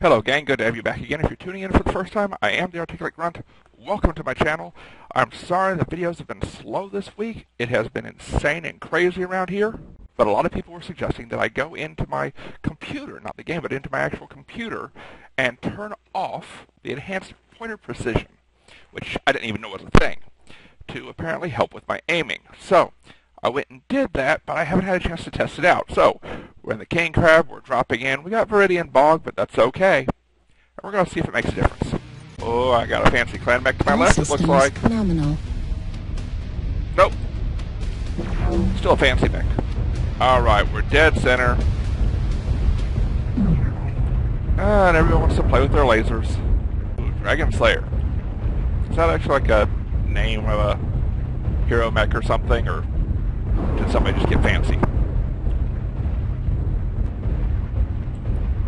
Hello gang, good to have you back again. If you're tuning in for the first time, I am the Articulate Grunt. Welcome to my channel. I'm sorry the videos have been slow this week. It has been insane and crazy around here. But a lot of people were suggesting that I go into my computer, not the game, but into my actual computer, and turn off the enhanced pointer precision, which I didn't even know was a thing, to apparently help with my aiming. So, I went and did that, but I haven't had a chance to test it out. So, we're in the King Crab, we're dropping in. We got Viridian Bog, but that's okay. And we're going to see if it makes a difference. Oh, I got a fancy clan mech to my All left, it looks like. Nominal. Nope. Still a fancy mech. Alright, we're dead center. And everyone wants to play with their lasers. Ooh, Dragon Slayer. Is that actually like a name of a hero mech or something, or did somebody just get fancy?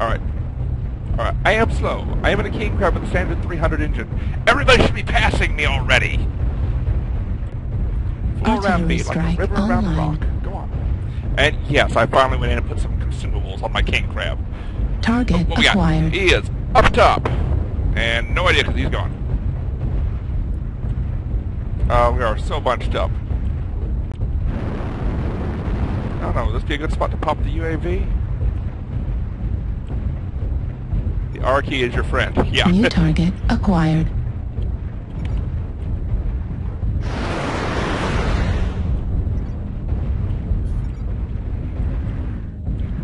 Alright. Alright, I am slow. I am in a King Crab with a standard 300 engine. Everybody should be passing me already! Flow around me like a river around a rock. Go on. And yes, I finally went in and put some consumables on my King Crab. Target we got? acquired. He is up top. And no idea because he's gone. Uh, we are so bunched up. I don't know, would this be a good spot to pop the UAV? Key is your friend. Yeah. New target acquired.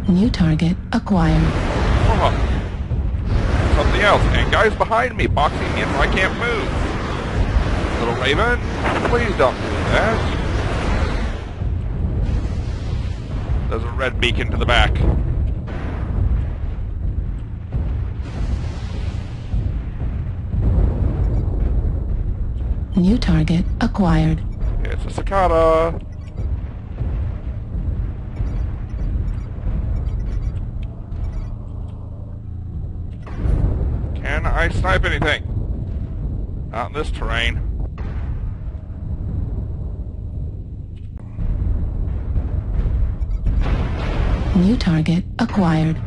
New target acquired. Oh. Something else. And guys behind me boxing me in so I can't move. Little Raven, please don't do that. There's a red beacon to the back. New target acquired. It's a cicada. Can I snipe anything? Not in this terrain. New target acquired.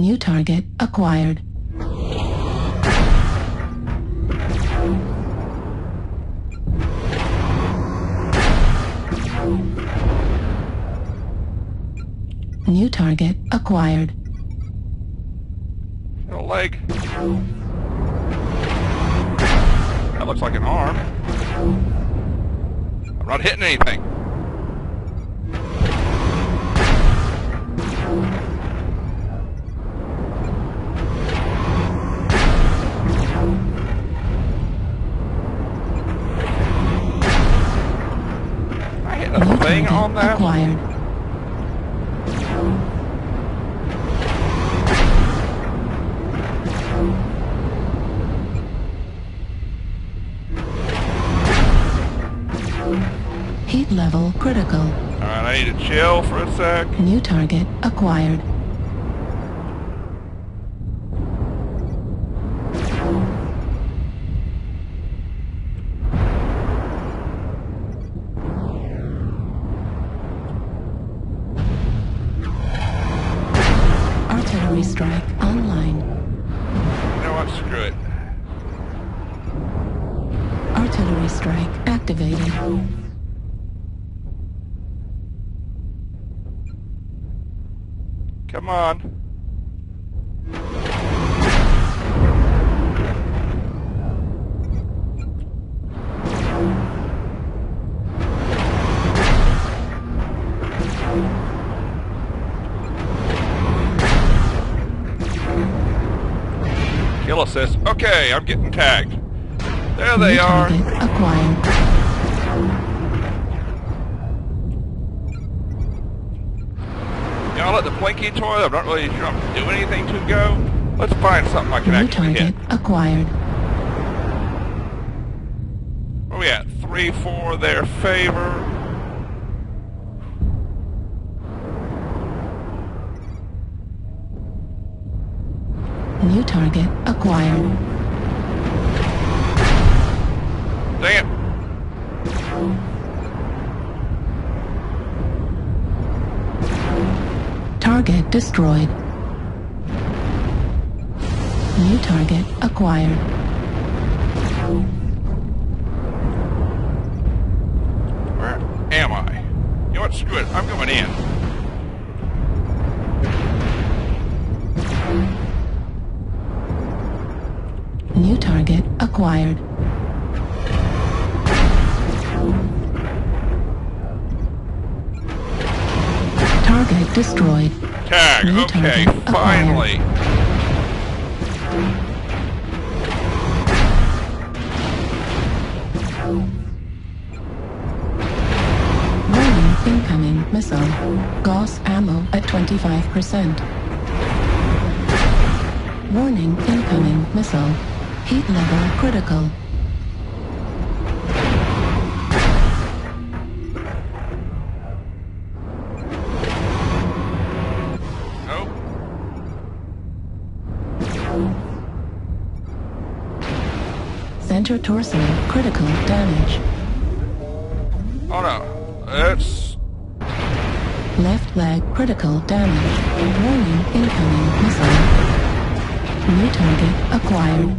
New target acquired. New target acquired. A leg. That looks like an arm. I'm not hitting anything. On acquired. Heat level critical. Alright, I need to chill for a sec. New target acquired. Artillery strike activated. Come on. Kill assist. Okay, I'm getting tagged. There they New are. acquired. Y'all let the Plinky toy. I'm not really sure I'm doing anything to go. Let's find something I can New actually hit. target acquired. Where we at? Three, four, their favor. New target acquired. Target destroyed. New target acquired. Where am I? You know what? Screw it. I'm going in. New target acquired. Destroyed. Tag. New Okay, finally. Warning incoming missile. Gauss ammo at 25%. Warning incoming missile. Heat level critical. Torso critical damage. Oh no. It's Left leg critical damage. Warning incoming missile. New target acquired.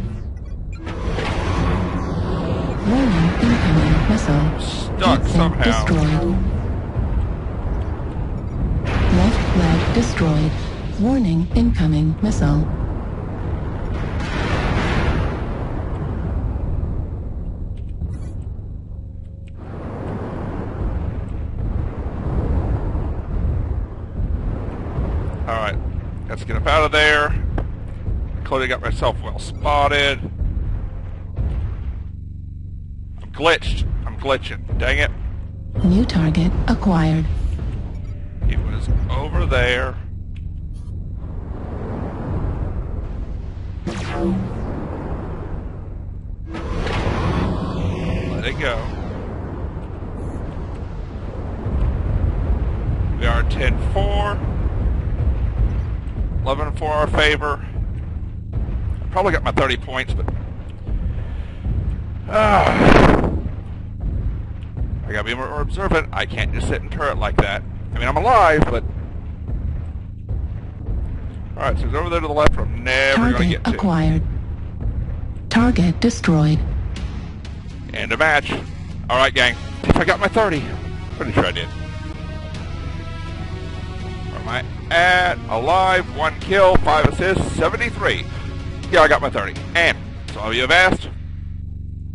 Warning incoming missile. stuck somehow. destroyed. Left leg destroyed. Warning incoming missile. Alright. Let's get up out of there. Clearly got myself well spotted. I'm glitched. I'm glitching. Dang it. New target acquired. He was over there. Let it go. We are 10-4. 11 for our favor. Probably got my 30 points, but... Ah. I gotta be more observant. I can't just sit and turret like that. I mean, I'm alive, but... Alright, so it's over there to the left I'm never gonna Target get to. acquired. Target destroyed. End of match. Alright, gang. If I got my 30. Pretty sure I did. Where am I at? Alive, one kill, five assists, 73. Yeah, I got my 30. And, some of you have asked,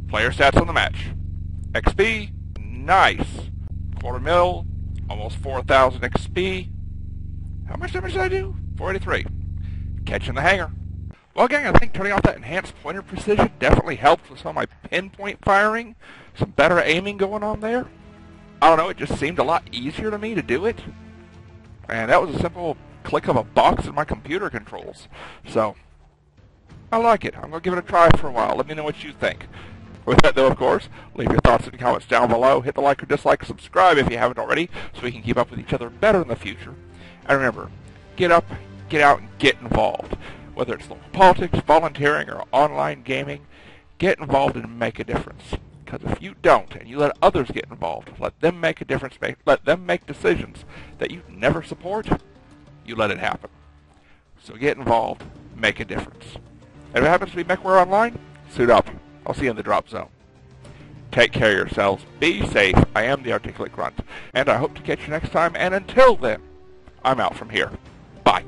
player stats on the match. XP, nice. Quarter mil, almost 4,000 XP. How much damage did I do? 483. Catching the hangar. Well, gang, I think turning off that enhanced pointer precision definitely helped with some of my pinpoint firing. Some better aiming going on there. I don't know, it just seemed a lot easier to me to do it. And that was a simple click of a box in my computer controls. So, I like it. I'm going to give it a try for a while. Let me know what you think. With that, though, of course, leave your thoughts and comments down below. Hit the like or dislike, subscribe if you haven't already, so we can keep up with each other better in the future. And remember, get up, get out, and get involved. Whether it's local politics, volunteering, or online gaming, get involved and make a difference. Because if you don't, and you let others get involved, let them make a difference, make, let them make decisions that you never support, you let it happen. So get involved, make a difference. And if it happens to be MechWarrior Online, suit up. I'll see you in the drop zone. Take care of yourselves. Be safe. I am the Articulate Grunt. And I hope to catch you next time. And until then, I'm out from here. Bye.